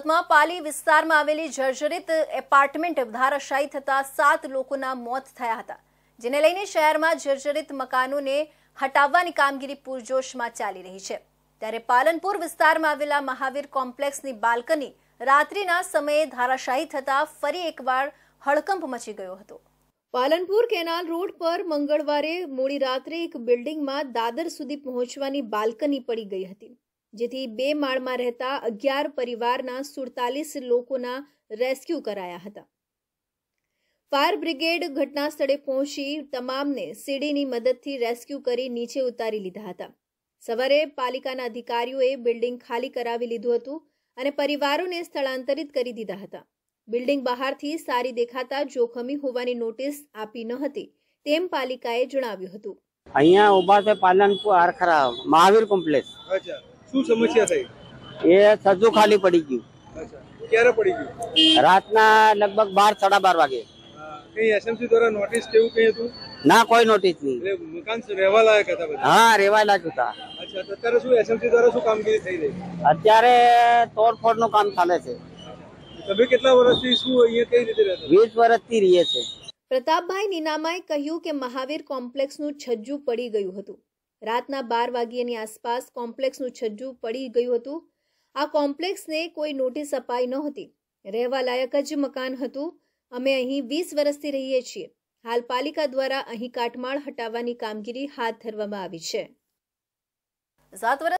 સુરતમાં પાલી વિસ્તારમાં આવેલી જર્જરિત એપાર્ટમેન્ટ ધારાશાયી થતા સાત લોકોના મોત થયા હતા, જેને લઈને શહેરમાં જર્જરિત મકાનોને હટાવવાની કામગીરી પૂરજોશમાં ચાલી રહી છે. ત્યારે પાલનપુર વિસ્તારમાં આવેલા મહાવીર કોમ્પ્લેક્સની બાલ્કની રાત્રિના સમયે ધારાશાયી થતા ફરી એકવાર હડકંપ મચી ગયો હતો. પાલનપુર કેનાલ રોડ પર મંગળવારે મોડી રાત્રે એક બિલ્ડિંગમાં દાદર સુધી પહોંચવાની બાલ્કની પડી ગઈ હતી. જેથી બે માળમાં રહેતા અગિયાર પરિવારના સુડતાલીસ લોકોના રેસ્ક્યુ કરાયા હતા. ફાયર બ્રિગેડ ઘટના સ્થળે પહોંચી તમામને સીડીની મદદથી રેસ્ક્યુ કરી નીચે ઉતારી લીધા હતા. સવારે પાલિકાના અધિકારીઓએ બિલ્ડિંગ ખાલી કરાવી લીધું હતું અને પરિવારોને સ્થળાંતરિત કરી દીધા હતા. બિલ્ડિંગ બહારથી સારી દેખાતા જોખમી હોવાની નોટિસ આપી ન હતી તેમ પાલિકાએ જણાવ્યું હતું. અહીંયા ઊભા છે પાલનપુર આરખરા મહાવીર કોમ્પ્લેક્સ. શું સમસ્યા થઈ? એ સજ્જુ ખાલી પડી ગયું. ક્યારે પડી ગયું? રાતના લગભગ બાર સાડા બાર વાગે. કઈ એસએમસી દ્વારા નોટિસ કેવું કઈ હતું? ના કોઈ નોટિસ નહીં. મકાન રહેવા લાયક હતા બધા? હા રેવાયેલા લાયક હતા. અચ્છા અત્યારે શું એસએમસી દ્વારા શું કામગીરી થઈ રહી? અત્યારે તોડફોડનું કામ ચાલે છે. તમે કેટલા વર્ષથી શું અહીંયા કઈ રીતે રહેતા? વીસ વર્ષથી રહીએ છે. પ્રતાપભાઈ નીનામાએ કહ્યું કે મહાવીર કોમ્પ્લેક્સનું છજ્જુ પડી ગયું હતું. રાતના બાર વાગ્યાની આસપાસ કોમ્પ્લેક્સનું છજ્જુ પડી ગયું હતું. આ કોમ્પ્લેક્સને કોઈ નોટિસ અપાઈ નહોતી. રહેવા લાયક જ મકાન હતું. અમે અહીં વીસ વર્ષથી રહીએ છીએ. હાલ પાલિકા દ્વારા અહીં કાટમાળ હટાવવાની કામગીરી હાથ ધરવામાં આવી છે. સાત વર્ષ